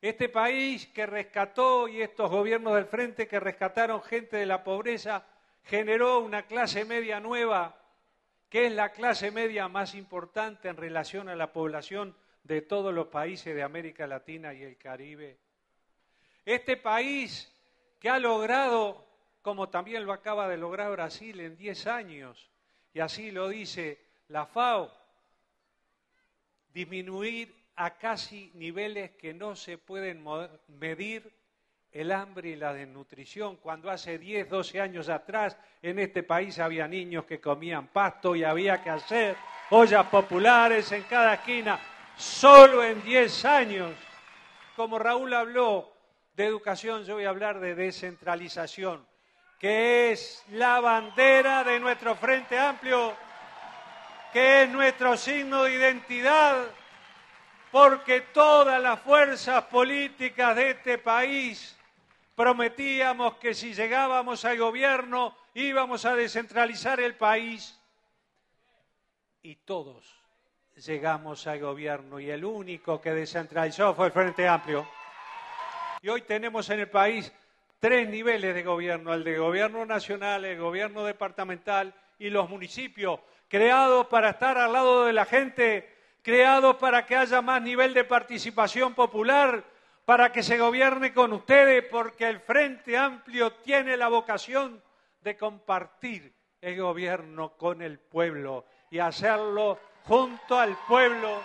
Este país que rescató y estos gobiernos del frente que rescataron gente de la pobreza generó una clase media nueva, que es la clase media más importante en relación a la población de todos los países de América Latina y el Caribe. Este país que ha logrado, como también lo acaba de lograr Brasil en 10 años, y así lo dice la FAO, disminuir a casi niveles que no se pueden medir el hambre y la desnutrición, cuando hace 10, 12 años atrás en este país había niños que comían pasto y había que hacer ollas populares en cada esquina, solo en 10 años. Como Raúl habló de educación, yo voy a hablar de descentralización, que es la bandera de nuestro Frente Amplio, que es nuestro signo de identidad, porque todas las fuerzas políticas de este país prometíamos que si llegábamos al gobierno íbamos a descentralizar el país y todos llegamos al gobierno y el único que descentralizó fue el Frente Amplio. Y hoy tenemos en el país tres niveles de gobierno, el de gobierno nacional, el gobierno departamental y los municipios, creados para estar al lado de la gente, creados para que haya más nivel de participación popular, para que se gobierne con ustedes, porque el Frente Amplio tiene la vocación de compartir el gobierno con el pueblo y hacerlo junto al pueblo